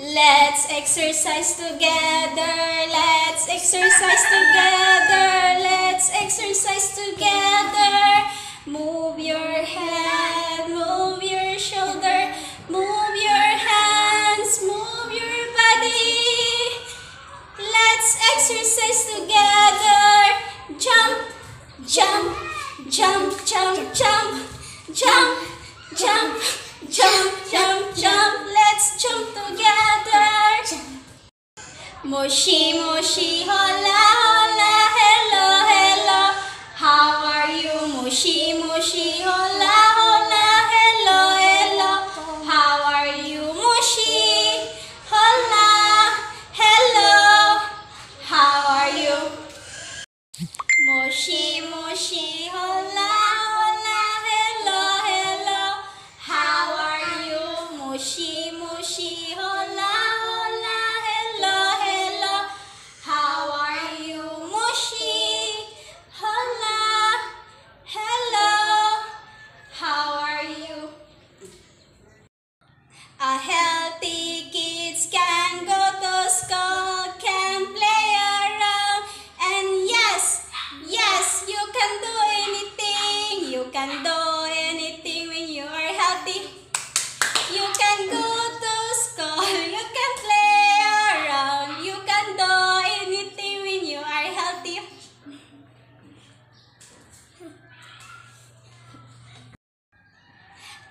Let's exercise together. Let's exercise together. Let's exercise together. Move your head, move your shoulder, move your hands, move your body. Let's exercise together. Jump, jump, jump, jump, jump, মসি মসি হলা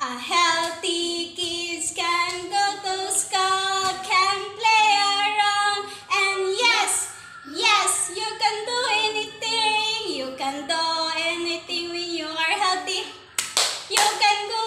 A healthy kids can go to school, can play around, and yes, yes, you can do anything. You can do anything when you are healthy. You can go